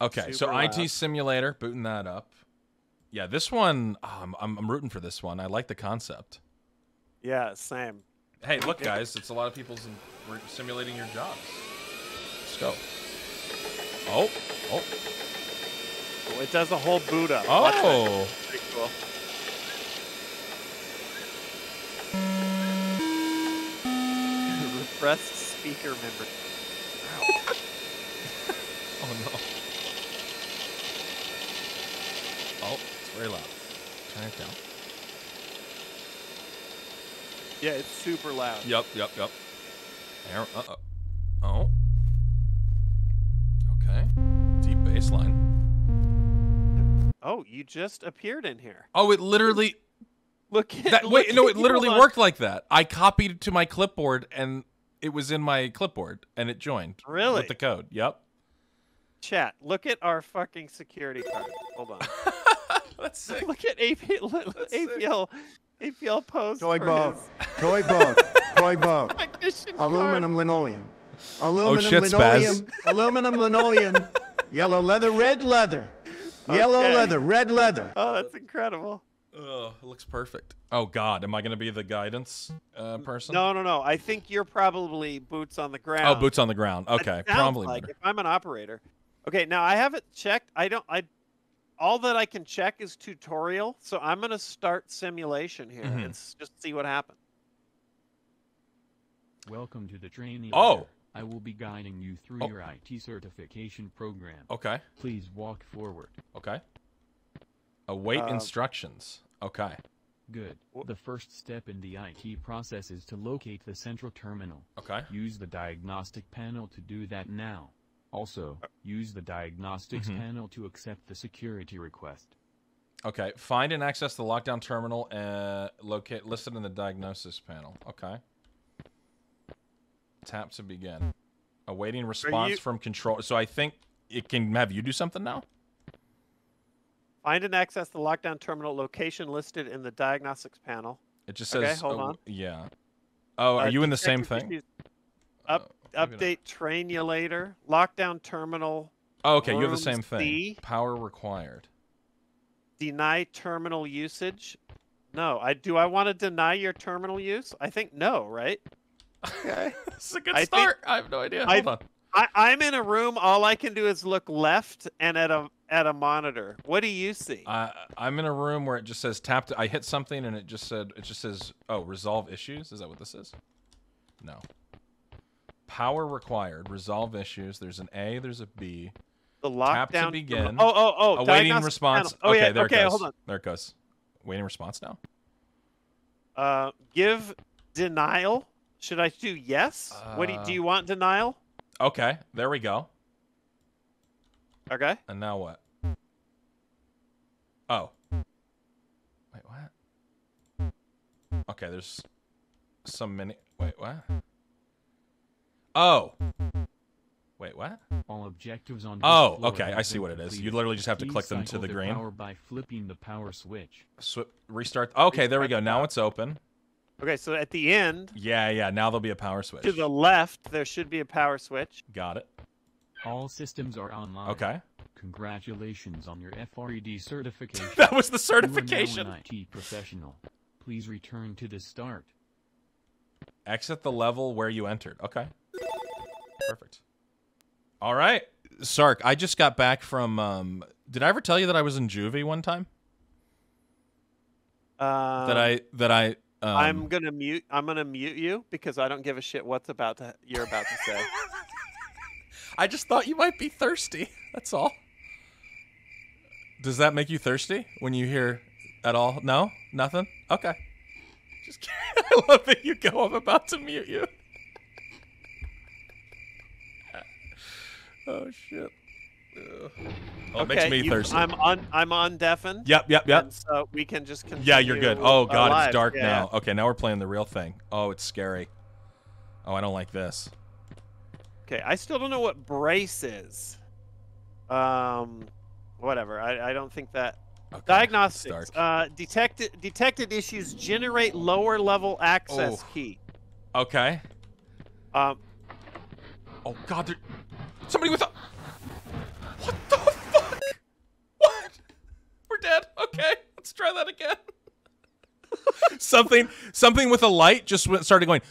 Okay, so Super loud. IT simulator, booting that up. Yeah, this one, oh, I'm, I'm I'm rooting for this one. I like the concept. Yeah, same. Hey, look, guys, it's a lot of people's in, we're simulating your jobs. Let's go. Oh, oh, Oh, It does a whole boot up. Oh. Pretty cool. Repressed speaker member. Oh no. Oh, it's very loud. Turn it down. Yeah, it's super loud. Yep, yep, yep. There, uh oh. Oh. Okay. Deep bass line. Oh, you just appeared in here. Oh, it literally. Look at That, look wait, no, it literally worked like that. I copied it to my clipboard and it was in my clipboard and it joined. Really? With the code. Yep. Chat. Look at our fucking security card. Hold on. That's sick. look at AP, look, That's sick. APL. APL post. Toy for boat. Toy boat. Toy boat. Aluminum linoleum. Aluminum shit, Spaz. linoleum. Aluminum linoleum. Yellow leather, red leather. Yellow leather, red leather. Oh, that's incredible. Oh, it looks perfect. Oh God, am I gonna be the guidance uh, person? No, no, no. I think you're probably boots on the ground. Oh, boots on the ground. Okay, probably. like if I'm an operator. Okay, now I haven't checked. I don't. I all that I can check is tutorial. So I'm gonna start simulation here Mhm. and s- just see what happens. Welcome to the training. Oh. ladder. I will be guiding you through Oh. your IT certification program. Okay. Please walk forward. Okay. Await Uh, instructions. Okay. Good. The first step in the IT process is to locate the central terminal. Okay. Use the diagnostic panel to do that now. Also, use the diagnostics Mhm. panel to accept the security request. Okay. Find and access the lockdown terminal uh, locate listed in the diagnosis panel. Okay. Tap to begin. Awaiting response you- from control. So I think it can have you do something now. Find and access the lockdown terminal location listed in the diagnostics panel. It just says. Okay, hold oh, on. Yeah. Oh, are Uh, you in the same thing? Up, Uh, maybe not. update trainulator. Lockdown terminal. Oh, okay. You have the same thing. C. Power required. Deny terminal usage. No, I do. I want to deny your terminal use. I think no, right? Okay. this is a good I think- start. I have no idea. I, on I, i'm in a room. All I can do is look left and at a at a monitor. What do you see? Uh, I'm in a room where it just says tap. To, I hit something and it just said it just says oh resolve issues. Is that what this is? No. Power required. Resolve issues. There's an A. There's a B. the lockdown. tap to begin. Oh, oh, oh. Awaiting response. panel. Oh, okay, yeah. there okay, it goes. hold on. There it goes. Waiting response now. Uh, give denial. Should I do yes? what do you, Uh, do you want denial? Okay, there we go. Okay. And now what? Oh. Wait, what? Okay, there's some mini. Wait, what? Oh. Wait, what? All objectives on this Oh, okay, I see what it is. You literally just have to click them to cycle the their green. Power by flipping the power switch. Swi restart. Okay, there we go. Now it's open. Okay. So at the end, Yeah, yeah. Now there'll be a power switch. to the left, there should be a power switch. Got it. All systems are online. Okay. Congratulations on your FRED certification. That was the certification. You are now certification. an IT professional. Please return to the start. Exit the level where you entered. Okay. Perfect. All right. Sark, I just got back from um did I ever tell you that I was in juvie one time? Um, that I that I um, I'm gonna mute. I'm gonna mute you because I don't give a shit what's about to you're about to say. I just thought you might be thirsty. That's all. Does that make you thirsty when you hear at all? No? Nothing? Okay. Just kidding. I love that you go. I'm about to mute you. Oh shit. Oh, it makes me you- thirsty. I'm on. I'm on deafened. Yep, yep, yep. so we can just continue. Yeah, you're good. Oh god, lives. it's dark Yeah. now. Okay, now we're playing the real thing. Oh, it's scary. Oh, I don't like this. Okay, I still don't know what brace is. Um, whatever. I, I don't think that Okay, diagnostics. Uh, detected detected issues. Generate lower level access Oh. key. Okay. Um, Oh god, there Somebody with a... What the fuck? What? We're dead. Okay, let's try that again. something something with a light just started going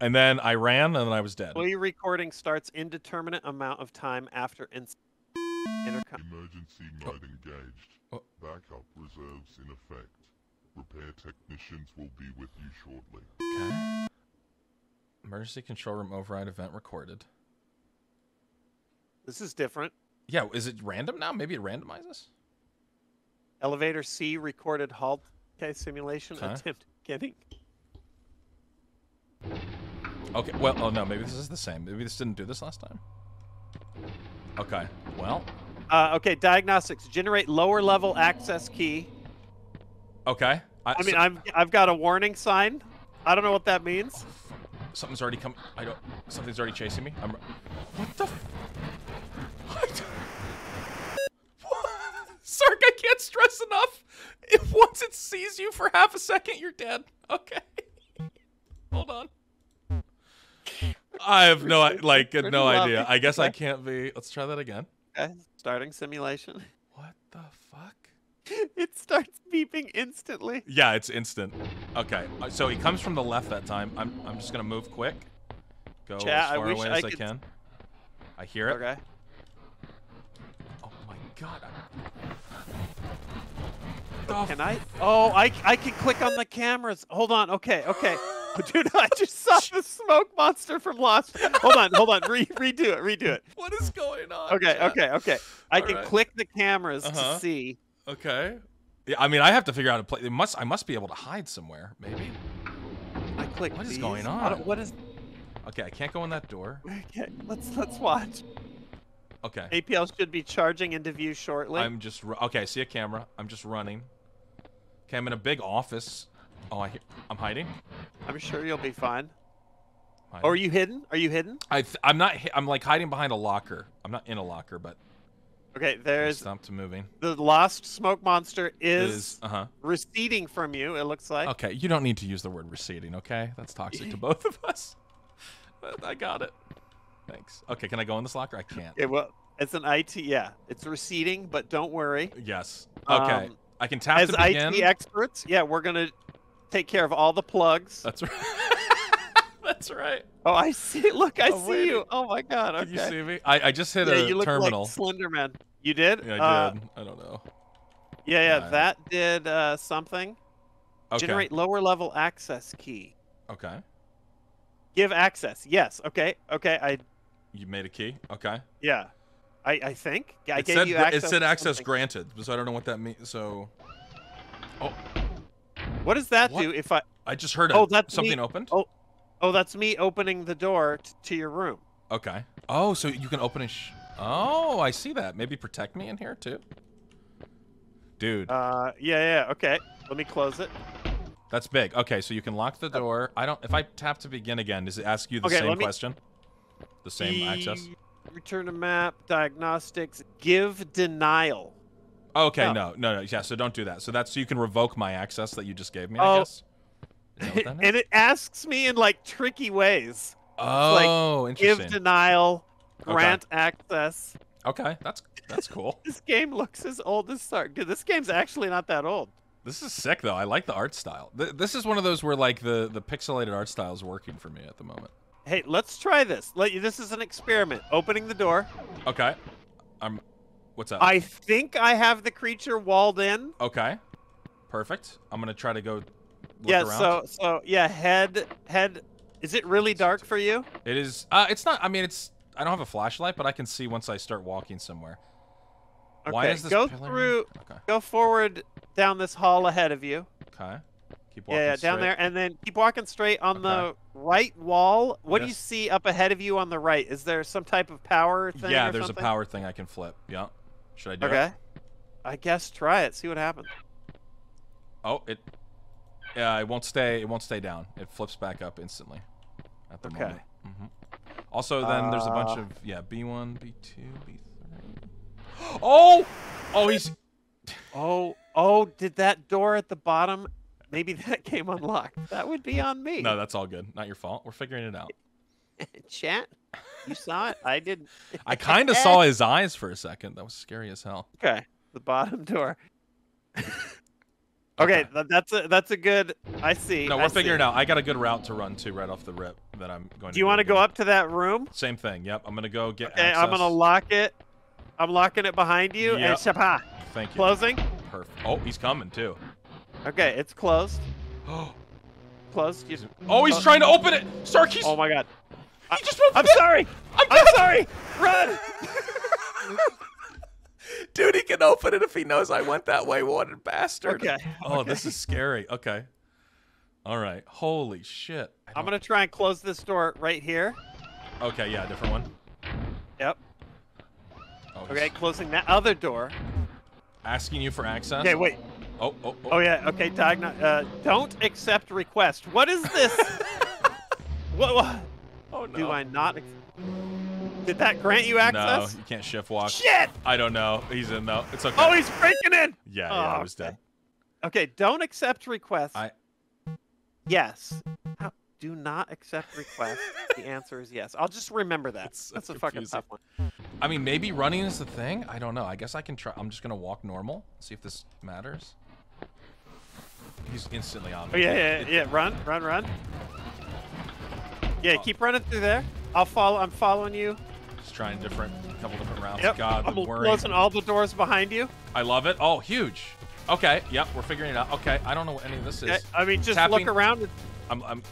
and then i ran and then i was dead Your recording starts indeterminate amount of time after incident. intercom emergency not engaged oh. backup reserves in effect repair technicians will be with you shortly okay emergency control room override event recorded this is different. Yeah, is it random now? Maybe it randomizes. Elevator C recorded halt okay, simulation Okay. attempt getting. Okay. Well, oh no, maybe this is the same. Maybe this didn't do this last time. Okay. Well. Uh, okay, diagnostics. Generate lower level access key. Okay. I mean, so- I've I've got a warning sign. I don't know what that means. something's already come. I don't. Something's already chasing me. I'm. What the? f- What? What? Sark, I can't stress enough. If once it sees you for half a second, you're dead. Okay. Hold on. I have no like Pretty no lovely. idea. I guess I can't be. Let's try that again. Okay, starting simulation. What the fuck? it starts beeping instantly. Yeah, it's instant. Okay, uh, so he comes from the left that time. I'm I'm just gonna move quick. Go Chat, as far wish away I as I could- can. I hear it. Okay. Oh my god. Oh, The can I? Oh, I I can click on the cameras. Hold on. Okay, okay. Dude, I just saw the smoke monster from Lost. Hold on, hold on. Re- redo it. Redo it. What is going on? Okay, okay, okay. I can Alright. click the cameras Uh-huh. to see. Okay. Yeah, I mean, I have to figure out a. It must. I must be able to hide somewhere. Maybe. I click. What is these. going on? What is? Okay, I can't go in that door. Okay, let's let's watch. Okay. APL should be charging into view shortly. I'm just. Okay, I see a camera. I'm just running. Okay, I'm in a big office. Oh, I hear. I'm hiding. I'm sure you'll be fine. hiding. Oh, are you hidden? Are you hidden? I. Th- I'm not. I'm like hiding behind a locker. I'm not in a locker, but Okay, there's stopped moving. the lost smoke monster is, Is uh huh. receding from you. It looks like. Okay, you don't need to use the word receding, okay? That's toxic to both of us. But I got it. Thanks. Okay, can I go in this locker? I can't. Okay, well, it's an IT. Yeah, it's receding, but don't worry. Yes. Okay. Um, I can tap As to. IT experts, yeah, we're gonna take care of all the plugs. That's right. That's right. Oh, I see. Look, I I'm see waiting. you. Oh my God. Okay. Can you see me? I, I just hit yeah, a you look terminal. like Slender Man. You did? yeah, I Uh, did. I don't know. yeah, yeah. Yeah. That did uh, something. Okay. Generate lower level access key. Okay. Give access. Yes. Okay. Okay. I. You made a key. Okay. Yeah. I. I think. I it gave said you access. it said access something. granted, so I don't know what that means. So Oh. What does that What? do if I? I just heard a, Oh, that's something me. opened. Oh. Oh, that's me opening the door t- to your room. Okay. Oh, so you can open a. Sh- oh, I see that. Maybe protect me in here too. Dude, Uh. Yeah. Yeah. Okay. Let me close it. that's big. Okay, so you can lock the door. I don't. If I tap to begin again, does it ask you the Okay, same me- question? The same access. Return to map. Diagnostics. Give denial. Okay, Oh. no, no, no. Yeah, so don't do that. So that's so you can revoke my access that you just gave me. I Oh. guess. What that and it asks me in like tricky ways. oh, Give interesting. Give denial. Okay. Grant access. okay, that's that's cool. This game looks as old as Sark. Dude, this game's actually not that old. This is sick though. I like the art style. Th- this is one of those where like the the pixelated art style is working for me at the moment. Hey, let's try this. Let you, this is an experiment. Opening the door. Okay. I'm. What's up? I think I have the creature walled in. Okay. Perfect. I'm gonna try to go look yeah. around. So so yeah. Head head. Is it really dark for you? it is. Uh, it's not. I mean, it's. I don't have a flashlight, but I can see once I start walking somewhere. Okay. Why is this go through. Okay. Go forward down this hall ahead of you. Okay. Keep walking. Yeah, down straight. there, and then keep walking straight on Okay. the right wall. What do you see up ahead of you on the right? Is there some type of power thing? Yeah, there's something? a power thing I can flip. Yeah. Should I do it? Okay. I guess try it. See what happens. Oh, it. Yeah, it won't stay. It won't stay down. It flips back up instantly. At the Okay. moment. hmm Also, then there's a bunch Uh, of yeah, B1, B2, B3. Oh, oh, he's. Oh, oh, did that door at the bottom? Maybe that came unlocked. That would be on me. No, that's all good. Not your fault. We're figuring it out. Chat. You saw it. I didn't. I kind of saw his eyes for a second. That was scary as hell. Okay. The bottom door. Okay, Okay. that's a that's a good. I see. No, we're figuring see. out. I got a good route to run to right off the rip that I'm going to. Do you want to go up to that room? Same thing. Yep. I'm gonna go get. Okay, I'm gonna lock it. I'm locking it behind you. And Yep. shapa, Thank you. closing. Perfect. Oh, he's coming too. Okay, it's closed. Oh, Closed. You, oh, he's trying to open it. Sark, he's. oh my god. he just won't I'm sorry. I'm, I'm sorry. Run. Dude, he can open it if he knows I went that way. What a bastard. Okay. Oh, this is scary. Okay. All right. Holy shit. I'm gonna try and close this door right here. Okay, yeah, different one. Yep. Oh, Okay, closing that other door. Asking you for access. Okay, wait. Oh, oh, oh. Oh yeah. Okay, diagno- uh, Don't accept request. What is this? what, what? Oh no. Do I not? Did that grant you access? No, you can't shift walk. Shit! I don't know. He's in though. It's okay. Oh, he's breaking in. yeah, yeah, Oh, I was okay. dead. Okay, don't accept request. I- Yes. How- Do not accept request. the answer is yes. I'll just remember that. So That's a fucking confusing. tough one. I mean, maybe running is the thing. I don't know. I guess I can try. I'm just gonna walk normal. See if this matters. He's instantly on me. Oh yeah, yeah, yeah. Run, run, run. Yeah, Oh. keep running through there. I'll follow. I'm following you. Just trying different, couple different routes. Yep. God, I'm closing all the doors behind you. I love it. Oh, huge. Okay. Yep. We're figuring it out. Okay. I don't know what any of this is. Okay, I mean, just Tapping- look around. I'm. I'm.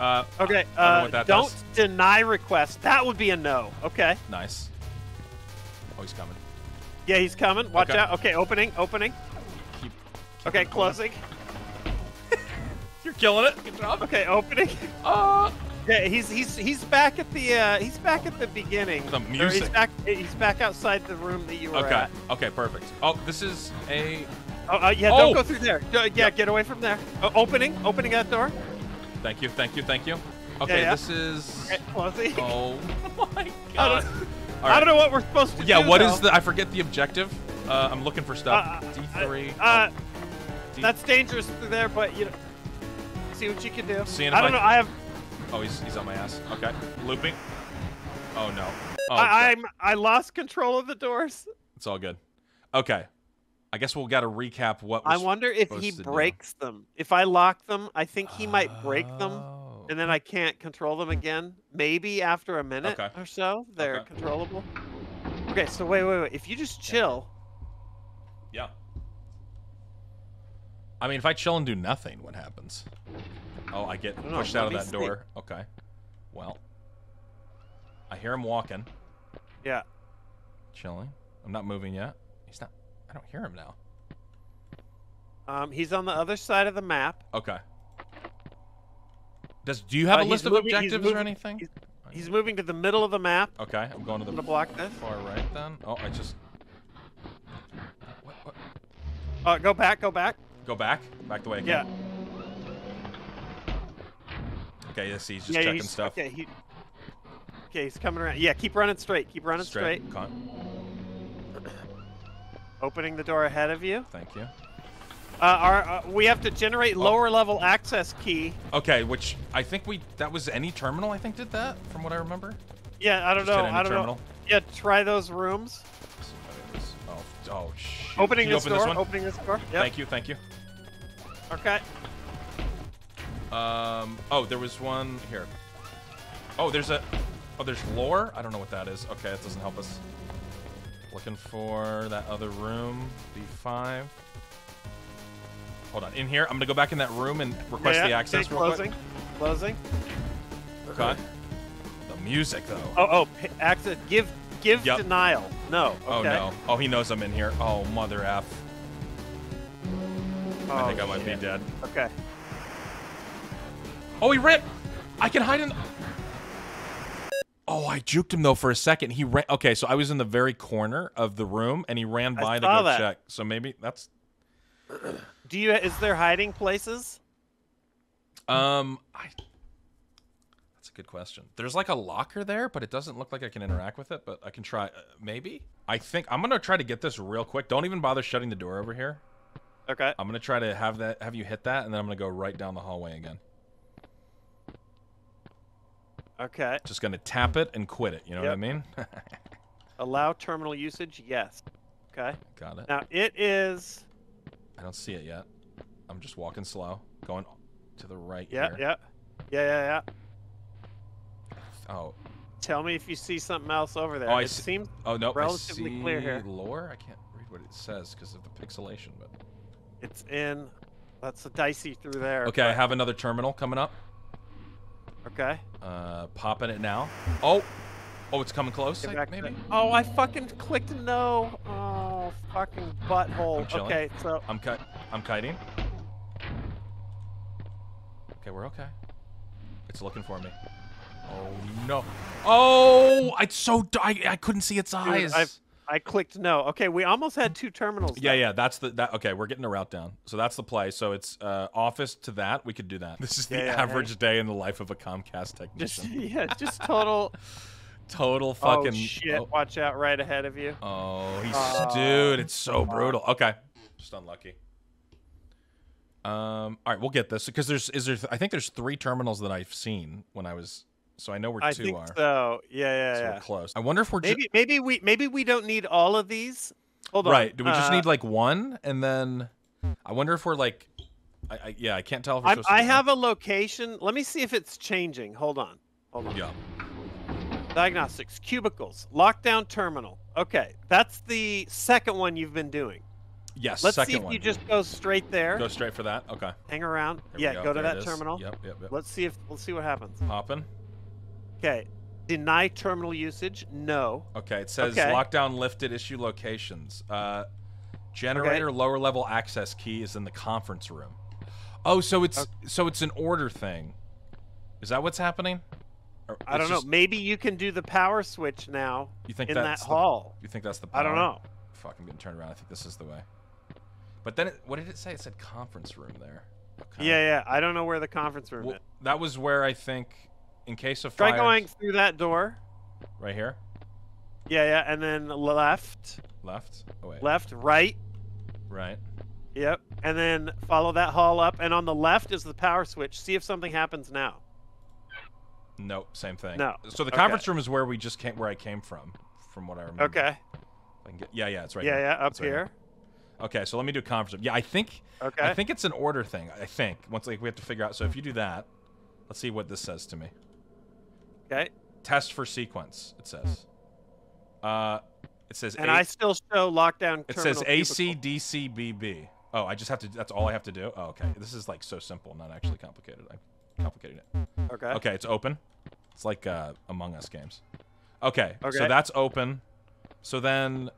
Uh. Okay. Uh, don't does. deny request. That would be a no. Okay. Nice. Oh, he's coming. Yeah, he's coming. Watch Okay. out. Okay, opening, opening. Keep. keep Okay, closing. You're killing it. Good job. Okay, opening. Uh. Yeah, he's he's he's back at the uh, he's back at the beginning. The Or He's back. He's back outside the room that you were Okay. at. Okay. Okay. Perfect. Oh, this is a. Oh, uh, yeah, Oh! don't go through there. Yeah, Yep. get away from there. Oh, opening, opening that door. Thank you. Thank you. Thank you. Okay. yeah. This is. Okay, closing. Oh my I god. don't, All I don't know what we're supposed to do. Yeah. do. What is though. the? I forget the objective. Uh, I'm looking for stuff. Uh, D3. Uh, oh, that's dangerous through there, but you know, see what you can do. Seeing I don't I- know. I have. oh, he's he's on my ass. Okay. Looping. Oh no. Oh, I, I'm I lost control of the doors. It's all good. Okay. I guess we'll got to recap what. I wonder if he to do. breaks them. If I lock them, I think he might break them, Oh. and then I can't control them again. Maybe after a minute Okay. or so, they're Okay. controllable. Okay, so wait, wait, wait. If you just chill, Yeah. I mean, if I chill and do nothing, what happens? Oh, I get pushed out of that see. door. Okay. Well, I hear him walking, yeah. chilling. I'm not moving yet. He's not. I don't hear him now. Um, he's on the other side of the map. Okay. Does do you have Uh, a list of moving- objectives or anything? he's- He's moving to the middle of the map. Okay, I'm going to I'm the gonna block this. far right then. Oh, I just. What, what? Uh, go back, go back. Go back. Back the way I Yeah. Okay, yes, he's just yeah, checking he's, stuff. Okay, he, okay, he's coming around. Yeah, keep running straight. Keep running straight. Con- Opening the door ahead of you. Thank you. Uh, our, uh, we have to generate Oh. lower level access key. Okay, which I think we that was any terminal I think did that from what I remember. Yeah, I don't Just know. I don't terminal. know. Yeah, try those rooms. Oh, shit. Opening this open door. this one? opening this door. Yep. Thank you, thank you. Okay. Um. Oh, there was one here. Oh, there's a. Oh, there's lore. I don't know what that is. Okay, that doesn't help us. Looking for that other room. B5. Hold on. In here, I'm gonna go back in that room and request yeah, the access okay, real closing. Closing. quick. Okay. The music though. Oh, oh, access. Give, give Yep. denial. No. Oh no. Oh, he knows I'm in here. Oh, mother f. I Oh, think I might shit. be dead. Okay. Oh, he ran. I can hide in. Oh, I juked him though for a second. He ran. Okay, so I was in the very corner of the room, and he ran by to go that. check. So maybe that's. Do you? Is there hiding places? Um, I. Good question. There's like a locker there, but it doesn't look like I can interact with it. But I can try. Uh, maybe. I think I'm gonna try to get this real quick. Don't even bother shutting the door over here. Okay. I'm gonna try to have that have you hit that, and then I'm gonna go right down the hallway again. Okay. Just gonna tap it and quit it. You know what I Yep. mean? Allow terminal usage. Yes. Okay. Got it. Now it is. I don't see it yet. I'm just walking slow, going to the right Yeah, here. yeah, yeah, yeah, yeah. Oh, Tell me if you see something else over there. Oh, I it see- seems oh no, Relatively I see clear here. lore. I can't read what it says because of the pixelation. But it's in. That's a dicey through there. okay, I have another terminal coming up. Okay. Uh, popping it now. Oh, oh, it's coming close. Like, back to maybe. Oh, I fucking clicked no. Oh, fucking butthole. I'm. Okay, so I'm cut. I'm kiting. Okay, we're okay. It's looking for me. Oh no! Oh, it's so I couldn't see its eyes. I've- I clicked no. Okay, we almost had two terminals. Yeah, though. yeah, that's the that. Okay, we're getting a route down. So that's the play. So it's uh, office to that. We could do that. This is the Yeah, yeah, average day in the life of a Comcast Just technician. yeah, just total. Total fucking. oh shit! Oh, Watch out right ahead of you. oh, he's Oh, dude. It's so brutal. Okay, just unlucky. Um. All right, we'll get this because there's is there. I think there's three terminals that I've seen when I was. So I know where I two think are. so. Yeah, yeah, So yeah. we're close. I wonder if we're ju- Maybe maybe we maybe we don't need all of these. Hold on. right. Do we just Uh, need like one and then? I wonder if we're like. I, I yeah, I can't tell if we're I'm, supposed to I have a location. Let me see if it's changing. Hold on. Hold on. Yeah. Diagnostics, cubicles, lockdown terminal. Okay, that's the second one you've been doing. Yes. Let's second see if one. you just go straight there. Go straight for that. Okay. Hang around. Yeah, go, to There that terminal. Yep, yep, yep. Let's see if let's see what happens. Hopping. Okay. Deny terminal usage. No. Okay, it says Okay. lockdown lifted issue locations. Uh, generator lower level access key is in the conference room. Oh, so it's so it's an order thing. Is that what's happening? I don't it's know. Maybe you can do the power switch now You think in that the, hall. You think that's the? Power? I don't know. Fuck, I'm getting turned around. I think this is the way. But then, it, what did it say? It said conference room there. Okay. Yeah, yeah. I don't know where the conference room Well, is. that was where I think, in case of fire. Try going through that door. right here, Yeah, yeah, and then left, left. Oh wait, left, right. right. Yep. And then follow that hall up, and on the left is the power switch. See if something happens now. Nope, same thing. No. So the Okay. conference room is where we just came, where I came from, from what I remember. Okay. I get, yeah, yeah, it's right. yeah, here. yeah, yeah, up right here. Okay, so let me do conference room. Yeah, I think, Okay. I think it's an order thing. I think once like we have to figure out. So if you do that, let's see what this says to me. Okay. Test for sequence. It says. Uh, it says. And A- I still show lockdown. It says terminal AC, cubicle. DC, BB. Oh, I just have to. That's all I have to do. Oh, okay. This is like so simple, not actually complicated. I complicated it. Okay. Okay, it's open. It's like uh, Among Us games. Okay, Okay. so that's open. So then,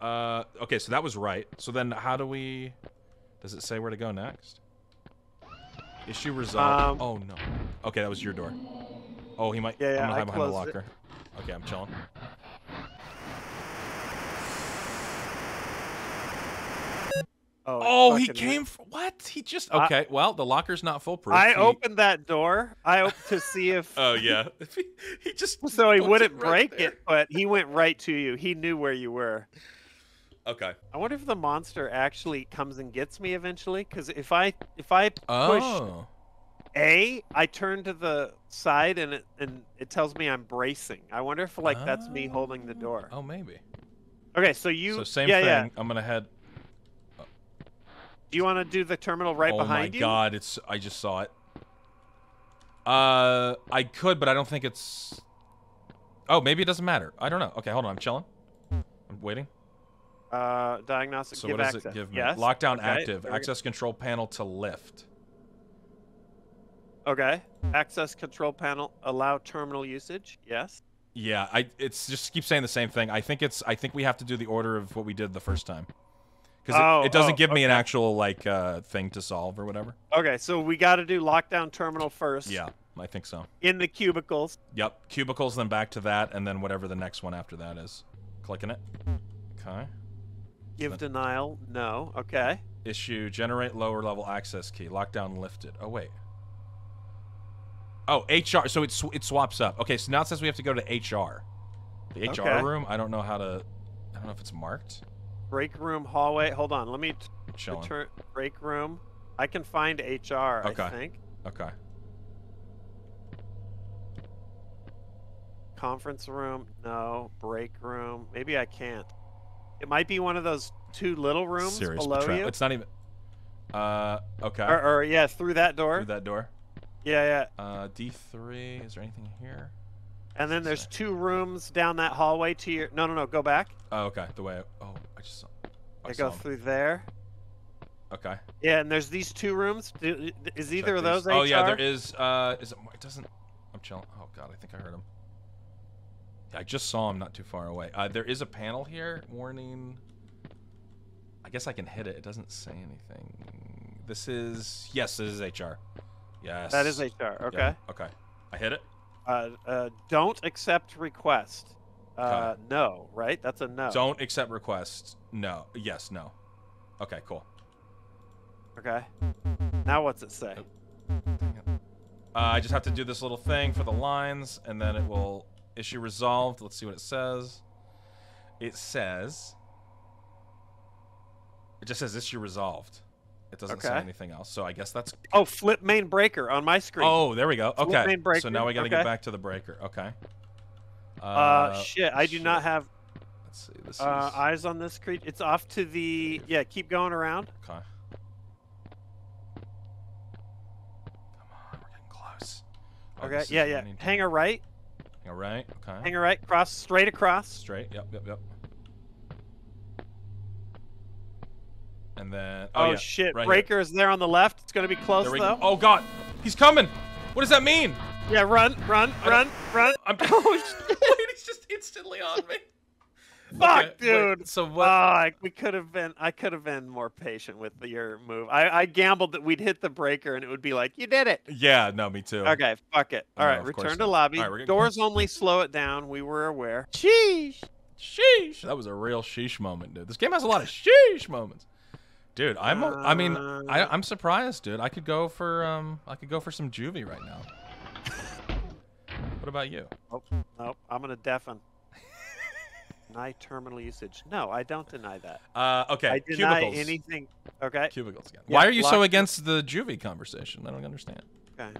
uh, okay, so that was right. So then, how do we? Does it say where to go next? Issue resolved. Um, oh no. Okay, that was your door. Oh, he might. Yeah, yeah, I'm gonna I hide behind the closed it. locker. Okay, I'm chilling. Oh, Oh, he came. For, what? He just. I- Okay. well, the locker's not foolproof. I He- opened that door. I opened to see if Oh yeah. he, he just. so he wouldn't right break there. it, but he went right to you. He knew where you were. Okay. I wonder if the monster actually comes and gets me eventually. Because if I if I push Oh. A, I turn to the side and it and it tells me I'm bracing. I wonder if like that's me holding the door. Oh, maybe. Okay, so you so same yeah thing. yeah. I'm gonna head. Do you want to do the terminal right oh behind you? Oh my god! It's. I just saw it. Uh, I could, but I don't think it's. Oh, maybe it doesn't matter. I don't know. Okay, hold on. I'm chilling. I'm waiting. Uh, diagnostic. So give what does access. it give me? Yes. Lockdown okay, active. there we go. Access control panel to lift. Okay. Access control panel. Allow terminal usage. Yes. Yeah, I. It's just keep saying the same thing. I think it's. I think we have to do the order of what we did the first time. Because Oh, it, it doesn't oh, give me an actual like uh thing to solve or whatever. Okay, so we got to do lockdown terminal first. Yeah, I think so. In the cubicles. Yep. Cubicles, then back to that, and then whatever the next one after that is. Clicking it. Okay. Give That- denial. No. Okay. Issue generate lower level access key. Lockdown lifted. Oh wait. Oh, HR. So it sw- it swaps up. Okay, so now it says we have to go to HR. The HR Okay. room. I don't know how to. I don't know if it's marked. Break room hallway. Hold on. Let me return. Break room. I can find HR. Okay. I think. Okay. Conference room. No. Break room. Maybe I can't. It might be one of those two little rooms Serious below you. It's not even. Uh, okay. Or, or yeah, through that door. Through that door. Yeah, yeah. Uh, D3. Is there anything here? And then there's two rooms down that hallway to your. No, no, no. Go back. Oh, okay. The way. I, oh, I just saw. I I saw go through there. Okay. Yeah, and there's these two rooms. Do, is either Check of those these. Oh yeah, there is. Uh, is it? It doesn't. I'm chilling. Oh god, I think I heard him. Yeah, I just saw him not too far away. Uh, there is a panel here. Warning. I guess I can hit it. It doesn't say anything. This is yes, this is HR. Yes. That is HR. Yeah, Okay. Okay. I hit it. Uh, uh, don't accept request. Uh, no, right? That's a no. Don't accept requests. No. Yes. No. Okay. Cool. Okay. Now what's it say? Uh, I just have to do this little thing for the lines, and then it will issue resolved. Let's see what it says. It says. It just says issue resolved. It doesn't say anything else. So I guess that's. Oh, flip main breaker on my screen. Oh, there we go. Flip Okay. main So now we got to get back to the breaker. Okay. Uh, Uh, shit. I do shit. not have Let's see. This uh, is. eyes on this creature. It's off to the. Yeah, keep going around. Okay. Come on, we're getting close. Oh, Okay. Yeah, yeah. to- Hang a right. Hang a right. Okay. Hang a right. Cross straight across. Straight. Yep. Yep. Yep. And then. Oh, Oh, yeah, shit. right breaker is there on the left. It's gonna be close we though. Oh God, he's coming. What does that mean? Yeah, run, run, run, run. I'm. Oh shit. Wait, he's just instantly on me. Fuck, Okay, wait, dude. so Ah, what? I- we could have been. I could have been more patient with your move. I, I gambled that we'd hit the breaker and it would be like, you did it. yeah. No, me too. Okay, fuck it. All right, of course return to lobby. Right, Doors only slow it down. We were aware. Sheesh. Sheesh. That was a real sheesh moment, dude. This game has a lot of sheesh moments. Dude, I'm. I mean, I, Uh, I'm surprised, dude. I could go for um. I could go for some juvie right now. What about you? Oh, nope. I'm gonna deafen. deny terminal usage. No, I don't deny that. Uh, okay. I deny cubicles. anything. Okay. Cubicles again. Yeah, Why are you so lock- against the juvie conversation? I don't understand. Okay.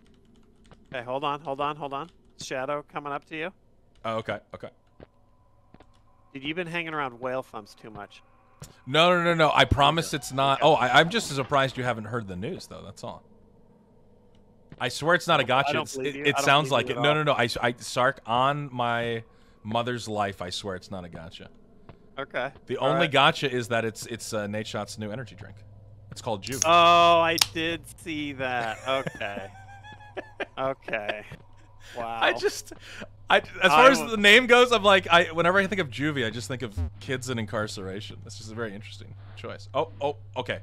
Okay. Hold on. Hold on. Hold on. Shadow coming up to you. Oh, okay. Okay. Dude, you've been hanging around whale thumbs too much. No, no, no, no. I promise it's not. Oh, I, I'm just surprised you haven't heard the news, though. That's all. I swear it's not a gotcha. it it sounds like it. No, no, no. I, I, Sark, on my mother's life, I swear it's not a gotcha. Okay. The All only right. gotcha is that it's it's uh, Nate Shot's new energy drink. It's called Juvie. Oh, I did see that. Okay. okay. Wow. I just, I as I far as the name goes, I'm like, I whenever I think of juvie, I just think of kids in incarceration. This is a very interesting choice. Oh, oh, okay.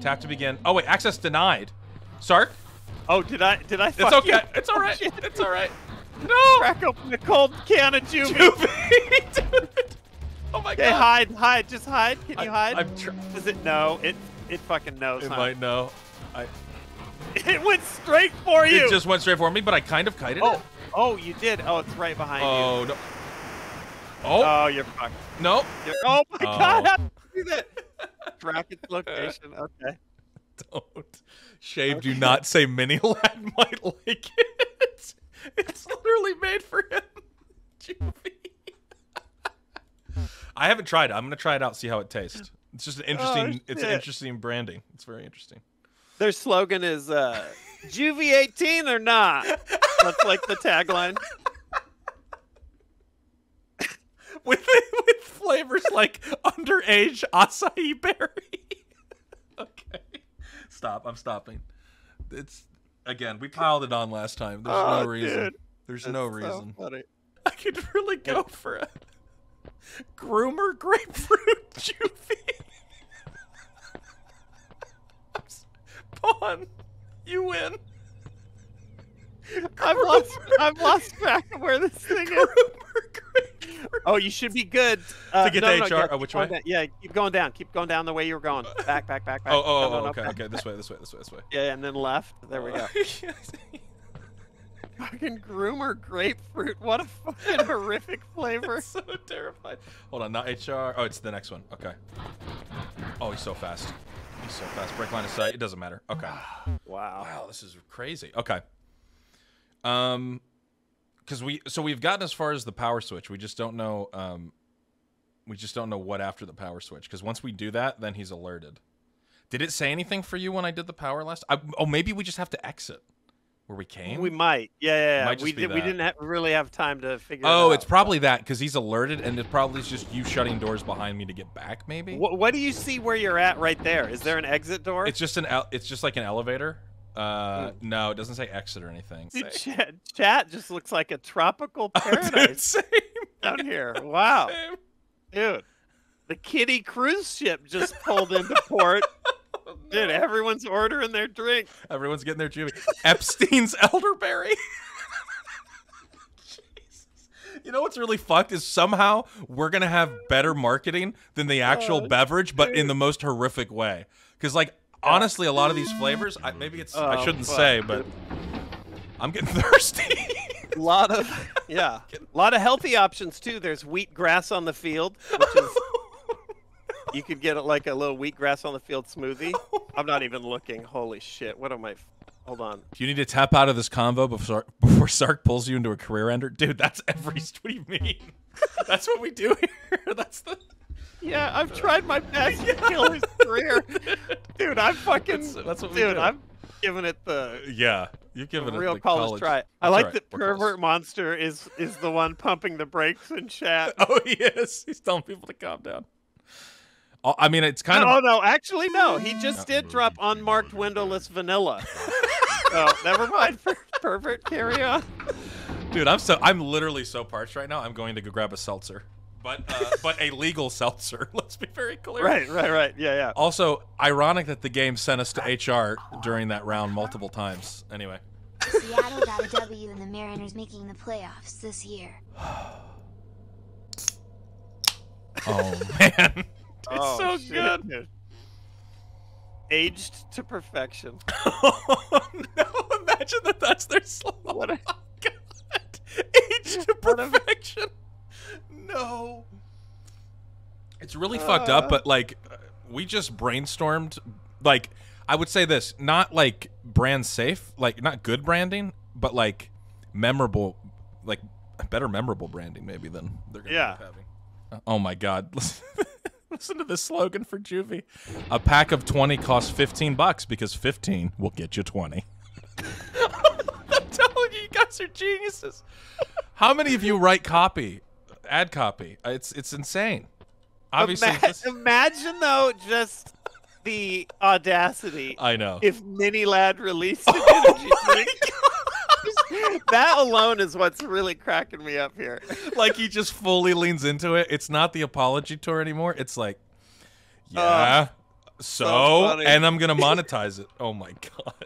Tap to begin. Oh wait, access denied. Sark, Oh, did I? Did I? it's okay. You? It's all oh, right. Oh, It's all right. No, Crack open the cold can of juvie. juvie, dude. Oh my Okay, god. hide, hide, just hide. Can you hide? I'm Does it know? It it fucking knows. It huh? might know. I. It went straight for you. It just went straight for me, but I kind of kited oh, it. oh, you did. Oh, it's right behind you. Oh no. Oh Oh, you're fucked. no. You're, oh my Oh. god! How did you do that? Track its location. Okay. Don't. Shave, do not say mini lad might like it. It's literally made for him. Juvie. I haven't tried it. I'm gonna try it out, see how it tastes. It's just an oh, interesting it's an interesting branding. It's very interesting. Their slogan is uh, "Juvie 18 or not." That's like the tagline. With with flavors like underage acai berry. okay. Stop. I'm stopping. It's again, we piled it on last time. There's Oh, no reason. dude. There's That's no so reason. funny. I could really go for a groomer grapefruit juvie. I'm s- Pawn, you win. I've lost. I've lost track of where this thing is. Groomer. Oh, you should be good. Uh, To get no, to no, HR? yeah, Oh, keep which going way? down. Yeah, keep going down. Keep going down the way you were going. Back, back, back, back. Oh, oh, No, oh, no, no, okay, back, okay. This way, this way, this way, this way. Yeah, and then left. There we go. go. Fucking groomer grapefruit. What a fucking horrific flavor. so terrified. Hold on, not HR. Oh, it's the next one. Okay. Oh, he's so fast. He's so fast. Break line of sight. It doesn't matter. Okay. Wow. Wow, this is crazy. Okay. Um, because we so we've gotten as far as the power switch. We just don't know. Um, we just don't know what after the power switch. Because once we do that, then he's alerted. Did it say anything for you when I did the power last? I, oh, maybe we just have to exit where we came. We might. Yeah, yeah, yeah. Might we did, we didn't ha- really have time to figure. Out. Oh, it it's probably that because he's alerted, and it probably is just you shutting doors behind me to get back. Maybe What, what do you see where you're at right there? Is there an exit door? it's just an. el- It's just like an elevator. Uh, Mm. no, it doesn't say exit or anything. Dude, chat, chat just looks like a tropical Dude, paradise same. down here. Wow, same. dude. The Kitty cruise ship just pulled into port. Dude, everyone's ordering their drink. Everyone's getting their juvie. Epstein's elderberry. You know what's really fucked is somehow we're gonna have better marketing than the actual Oh, beverage, but in the most horrific way. Because like honestly, a lot of these flavors, I, maybe it's I Oh, shouldn't fuck, say, but I'm getting thirsty. A lot of yeah, a lot of healthy options too. There's wheatgrass on the field, which is you could get like a little wheatgrass on the field smoothie. I'm not even looking. Holy shit! What am I? Hold on. Do you need to tap out of this convo before before Sark pulls you into a career ender? Dude, that's every. What do you mean? That's what we do here. That's the. Yeah, I've tried my best to kill his career, dude. I'm fucking. That's- that's what we dude, do. I'm giving it the Yeah, you've given it real the college, try. I like all right, that we're close. pervert monster is is the one pumping the brakes in chat. Oh, he is. He's telling people to calm down. Oh, I mean, it's kind oh of. Oh no, actually no. He just did drop unmarked windowless vanilla. so never mind. Per- pervert, carry on. Dude, I'm so. I'm literally so parched right now. I'm going to go grab a seltzer, but uh, but a legal seltzer. Let's be very clear. Right, right, right. Yeah, yeah. Also, ironic that the game sent us to HR during that round multiple times. Anyway. Seattle got a W and the Mariners making the playoffs this year. Oh man. It's Oh, so shit, good. Aged to perfection. oh no! Imagine that. That's their slogan. What a- Oh, God. Age to What a- perfection. No. It's really fucked up, Uh. but like, uh, we just brainstormed. Like, I would say this: not like brand safe, like not good branding, but like memorable, like better memorable branding maybe than they're gonna Yeah. end up having. Uh, Oh my God! Listen to the slogan for Juvie: A pack of twenty costs fifteen bucks because fifteen will get you twenty. I'm telling you, you guys are geniuses. How many of you write copy, ad copy? It's it's insane. Obviously, Ima- this- imagine though just the audacity I know. if Mini Ladd released an oh energy my drink. god! That alone is what's really cracking me up here. like he just fully leans into it. It's not the apology tour anymore. It's like, Uh, yeah, so, and I'm gonna monetize it. Oh my god.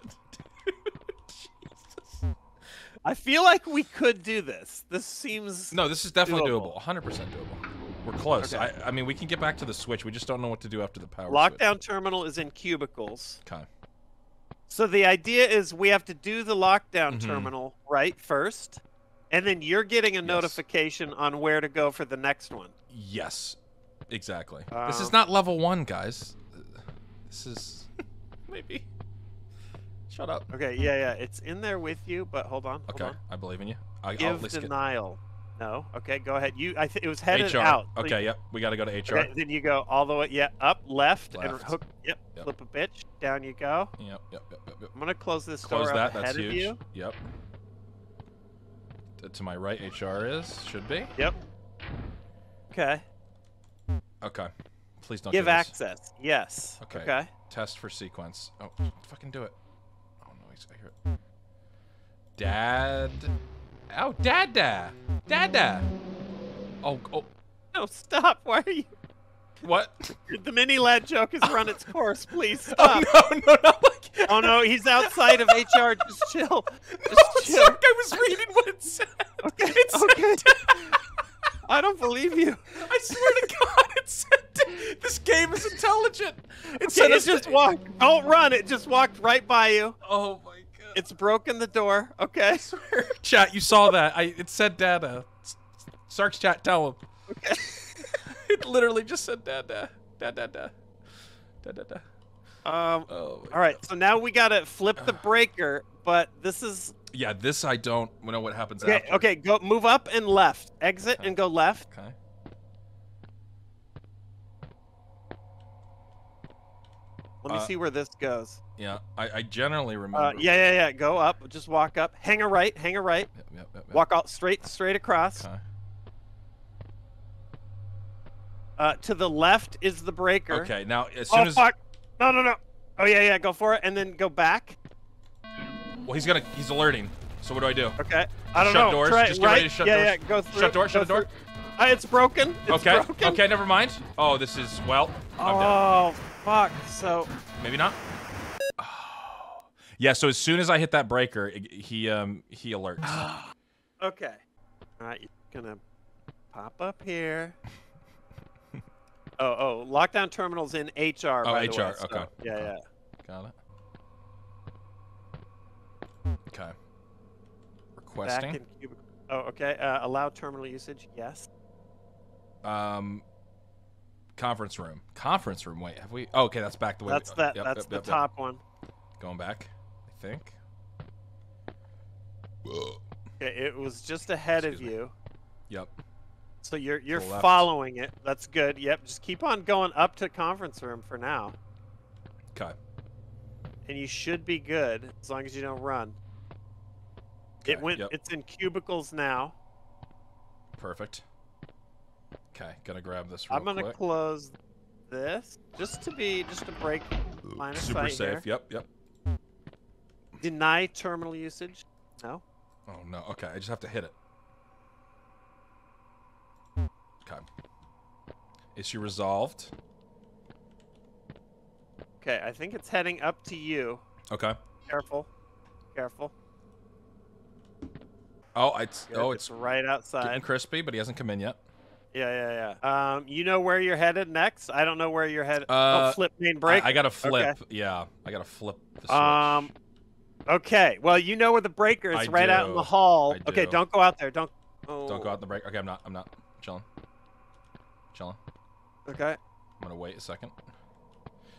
I feel like we could do this. This seems No, this is definitely Doable. doable. 100% doable. We're close. Okay. I, I mean, we can get back to the switch. We just don't know what to do after the power lockdown terminal is in cubicles. Okay. So the idea is we have to do the lockdown Mhm. terminal right first, and then you're getting a Yes. notification on where to go for the next one. Yes, exactly. this is Uh, not level one, guys. This is maybe. Shut up. Okay, yeah, yeah, it's in there with you, but hold on. Hold Okay, on. I believe in you. I, Give denial. No. Okay, go ahead. You, I think it was headed HR. out. Okay, yep. We got to go to HR. Okay, then you go all the way, yeah, up, left, and Left. hook. Yep, Yep. flip a bitch. Down you go. Yep, yep, yep, yep. I'm gonna close this Close door that. up That's huge. you. Yep. To my right, HR is should be. Yep. Okay. Okay. Please don't Give do access. Yes. Okay. Okay. Test for sequence. Oh, fucking do it. Oh no, I hear it. Dad. Oh, Dada. Dada. Oh, oh. No, stop. Why are you? What? The mini ladd joke has run its course. Please Oh stop. no, no, no! Like, Oh no, he's outside of HR. Just chill. no, Just chill. Sark, I was reading what it said. Okay, It said okay. I don't believe you. I swear to God, it said this game is intelligent. It Okay, said it just walked. Don't run. It just walked right by you. Oh. It's broken the door. Okay. chat. You saw that? I it said Dada. Sark's chat. Tell him. Okay. It literally just said Dada. Dada. Dada. Dada. Dada. Um. Oh. my All right. So now we gotta flip the breaker, but this is Yeah, this I don't know what happens okay. after. Okay. Go move up and left. Exit Okay. and go left. Okay. Let me Uh, see where this goes. Yeah, I, I generally remember. Uh, yeah, yeah, yeah. Go up. Just walk up. Hang a right. Hang a right. Yep, yep, yep. Walk out straight, straight across. Okay. Uh, to the left is the breaker. Okay, now as soon Oh as fuck! No, no, no. Oh yeah, yeah. Go for it, and then go back. well, he's gonna he's alerting. So what do I do? Okay. I don't know. Shut know. doors. Try Just get right. ready to shut yeah, doors. yeah. Go through. Shut door. Shut the door. Uh, it's broken. It's okay. Broken. Okay. Never mind. Oh, this is well. I'm done. Oh fuck! So Maybe not. Yeah. So as soon as I hit that breaker, he um he alerts. okay. All right, you're gonna pop up here. oh, oh, lockdown terminals in HR. Oh, by the HR, way, so- okay. Yeah, Okay. yeah. Got it. Okay. Requesting. Back Requesting. in cubicle. Oh, okay. Uh, allow terminal usage. Yes. Um. Conference room. Conference room. Wait, have we? Oh, okay, that's back the way. That's we, that. yep, that's yep, the yep, yep. top one. Going back, I think. Uh, okay, it was just ahead of me. you. Yep. So you're you're following it. That's good. Yep. Just keep on going up to conference room for now, Okay. and you should be good as long as you don't run. It went. yep. It's in cubicles now. Perfect. Okay, gonna grab this real I'm gonna quick. close this just to be just to break line of Super sight safe. here. Yep. Yep. Deny terminal usage. No. Oh no. Okay, I just have to hit it. Okay. Issue resolved. Okay, I think it's heading up to you. Okay. Careful. Careful. Oh, it's Good, oh, it's right outside. getting crispy, but he hasn't come in yet. Yeah, yeah, yeah. Um, you know where you're headed next? I don't know where you're headed. Uh, oh, flip main I- I, gotta flip. Yeah, I gotta flip the switch. Um, okay. Well, you know where the breaker is, I right out in the hall. I Okay, do. don't go out there. Don't. Oh. Don't go out in the break. Okay, I'm not. I'm not chilling. Chilling. Okay. I'm gonna wait a second.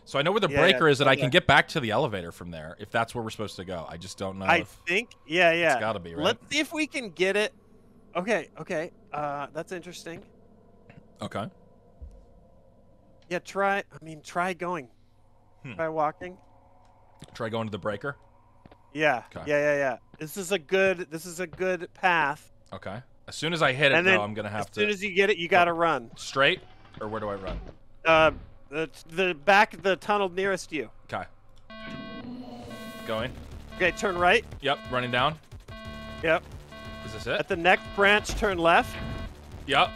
So I know where the Yeah, yeah, breaker is, and I can get back to the elevator from there if that's where we're supposed to go. I just don't know. I think. Yeah, yeah. It's gotta be right. Let's see if we can get it. Okay. Okay. Uh, that's interesting. Okay. Yeah. Try. I mean, try going. Hmm. Try walking. Try going to the breaker. Yeah. Okay. Yeah. Yeah. Yeah. This is a good. This is a good path. Okay. As soon as I hit it, And then though, I'm gonna have As to As soon as you get it, you gotta run. straight, or where do I run? Uh, the the back the tunnel nearest you. Okay. Going. Okay. Turn right. Yep. Running down. Yep. Is this it? At the next branch, turn left. Yep.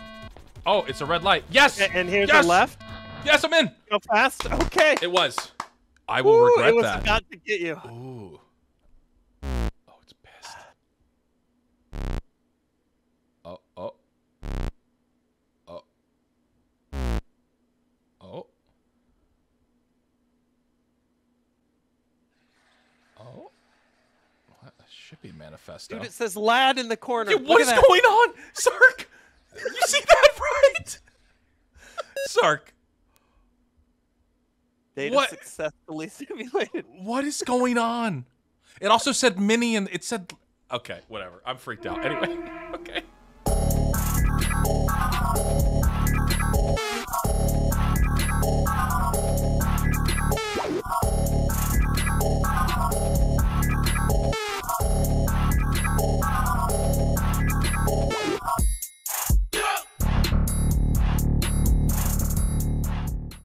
Oh, it's a red light. Yes. A- And here's yes! the left. Yes, I'm in. Go fast. Okay. It was. I will Woo, regret it was that. about to get you. Ooh. Manifesto. Dude, it says lad in the corner. Yeah, Look what at is that. going on? Sark! You see that right? Sark, Data What? successfully simulated. what is going on? It also said mini and it said okay, whatever. I'm freaked out. Anyway, okay.